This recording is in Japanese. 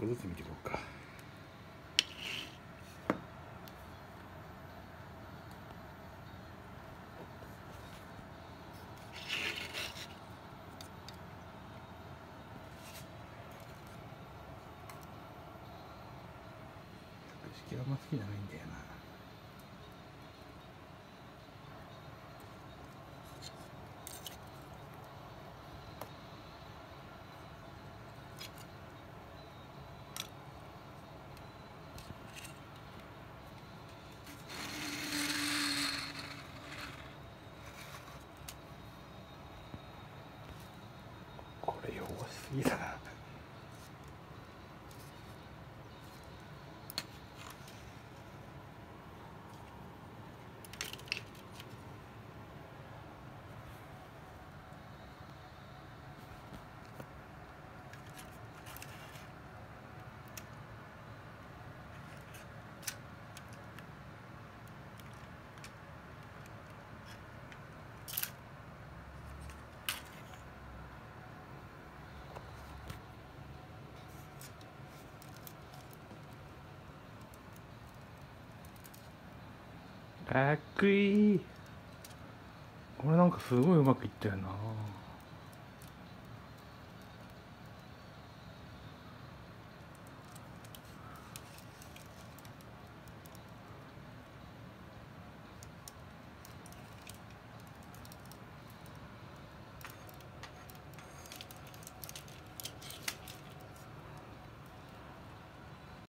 個ずつ見ていこうか。式はあんま好きじゃないんだよな。これ汚しすぎだな。かっこいい。これなんかすごいうまくいったよな。